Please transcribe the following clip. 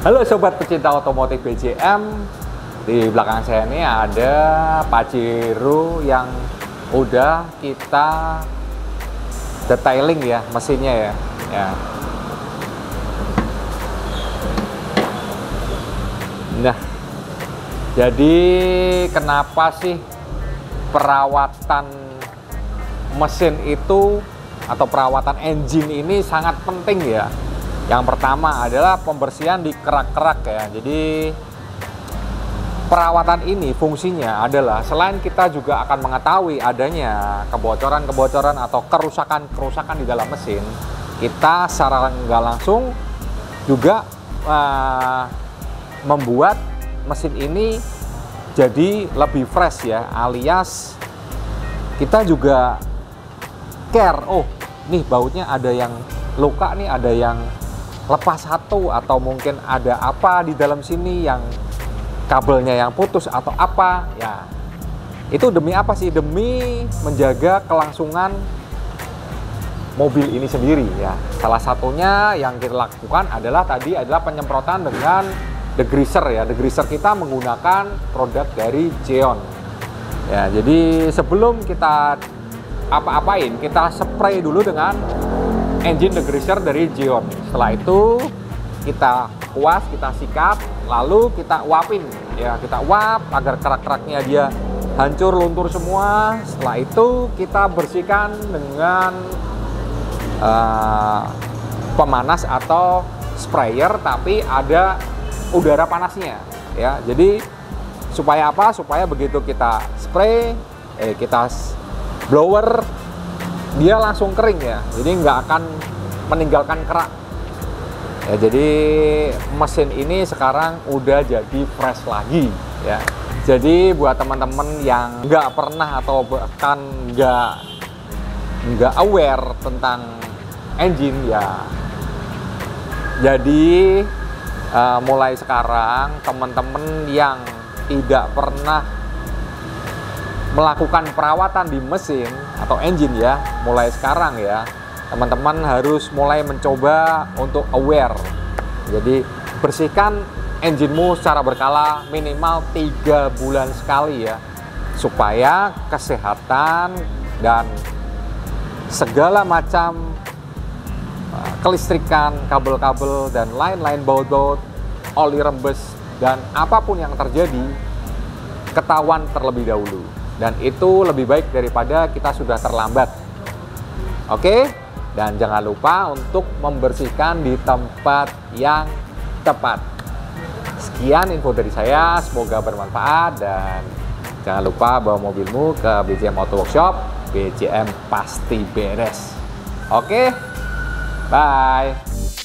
Halo sobat pecinta otomotif BJM Di belakang saya ini ada Pajero yang udah kita detailing ya mesinnya ya, ya. Nah jadi kenapa sih perawatan mesin itu atau perawatan engine ini sangat penting ya yang pertama adalah pembersihan di kerak-kerak ya. Jadi perawatan ini fungsinya adalah selain kita juga akan mengetahui adanya kebocoran-kebocoran atau kerusakan-kerusakan di dalam mesin, kita secara nggak langsung juga uh, membuat mesin ini jadi lebih fresh ya, alias kita juga care. Oh, nih bautnya ada yang luka nih, ada yang lepas satu atau mungkin ada apa di dalam sini yang kabelnya yang putus atau apa ya. Itu demi apa sih? Demi menjaga kelangsungan mobil ini sendiri ya. Salah satunya yang kita lakukan adalah tadi adalah penyemprotan dengan degreaser ya. Degreaser kita menggunakan produk dari Jeon ya jadi sebelum kita apa-apain kita spray dulu dengan engine degreaser dari Gion. Setelah itu kita kuas, kita sikat, lalu kita uapin. Ya, kita uap agar kerak-keraknya dia hancur luntur semua. Setelah itu kita bersihkan dengan uh, pemanas atau sprayer tapi ada udara panasnya ya. Jadi supaya apa? Supaya begitu kita spray eh kita blower dia langsung kering ya jadi nggak akan meninggalkan kerak. Ya jadi mesin ini sekarang udah jadi fresh lagi ya. Jadi buat teman-teman yang nggak pernah atau bahkan nggak nggak aware tentang engine ya. Jadi uh, mulai sekarang teman-teman yang tidak pernah melakukan perawatan di mesin atau engine ya mulai sekarang ya. Teman-teman harus mulai mencoba untuk aware. Jadi bersihkan enginemu secara berkala minimal tiga bulan sekali ya supaya kesehatan dan segala macam uh, kelistrikan kabel-kabel dan lain-lain baut-baut oli rembes dan apa pun yang terjadi ketahuan terlebih dahulu dan itu lebih baik daripada kita sudah terlambat. Oke, dan jangan lupa untuk membersihkan di tempat yang tepat. Sekian info dari saya, semoga bermanfaat dan jangan lupa bawa mobilmu ke BJM Auto Workshop. BJM pasti beres. Oke, bye.